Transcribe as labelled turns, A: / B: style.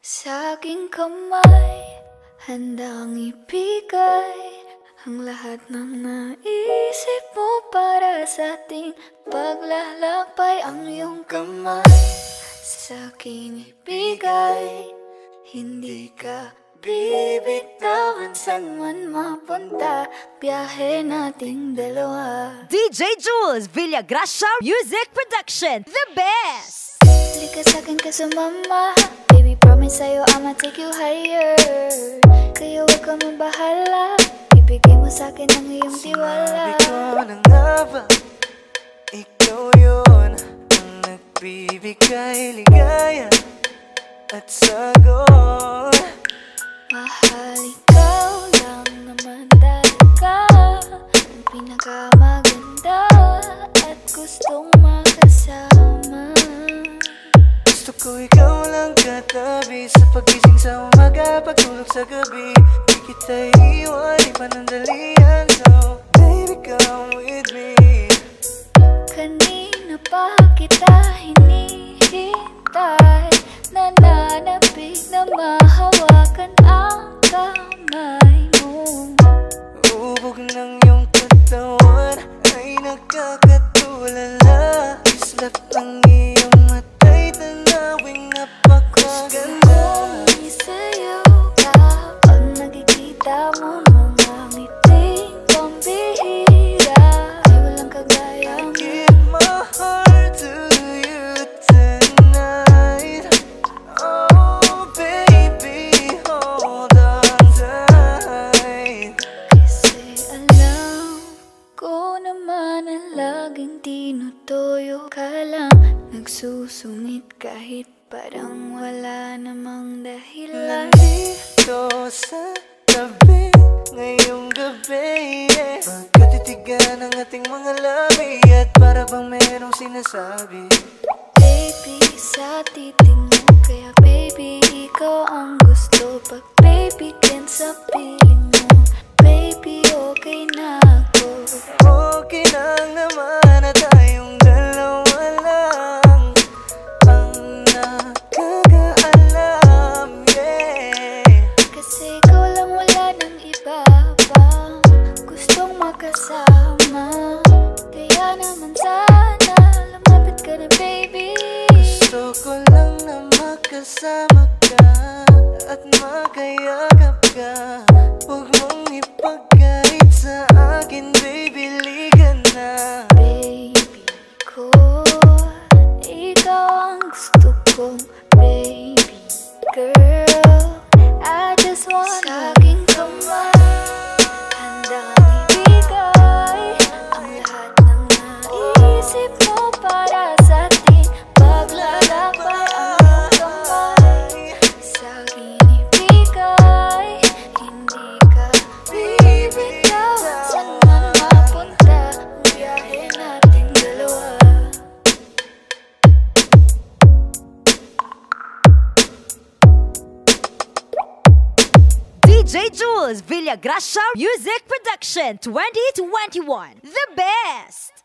A: Sa aking kamay Handang ibigay Ang lahat ng naisip mo Para sa ating paglalakbay Ang iyong kamay. Sa aking ibigay Hindi ka bibitawan. San man mapunta Biyahe nating dalawa.
B: DJ Jules Villagracia Music Production, the best!
A: Halika sa'kin ka sumama Baby, promise sa'yo I'ma take you higher. Kaya huwag ka mabahala Ibigay mo sa'kin ang iyong tiwala.
C: Sabi ko na nga ba Ikaw yun Ang nagbibigay ligaya At sagot?
A: Mahal, ikaw lang naman talaga Ang pinakamaganda At gustong makasama.
C: Gusto ko ikaw lang katabi Sa pagising sa umaga Pagtulog sa gabi. Di kita iiwan Di panandalian So baby come with me.
A: Kanina pa kita Nagsusungit kahit parang wala namang dahilan.
C: Dito sa tabi ngayong gabi yeah. Pagkatitigan ng ating mga labi At para bang merong sinasabi.
A: Baby, sa titig mo Kaya baby, ikaw ang gusto. Pag baby, can sa piling mo Baby, okay na ako.
C: Okay lang naman
A: makasama Kaya naman sana Lumapit ka na baby.
C: Gusto ko lang na makasama ka At makayakap ka. Huwag mong ipagkait sa akin, baby, liga na.
A: Baby ko Ikaw ang gusto kong
B: DJ Jules Villagracia Music Production 2021, the best!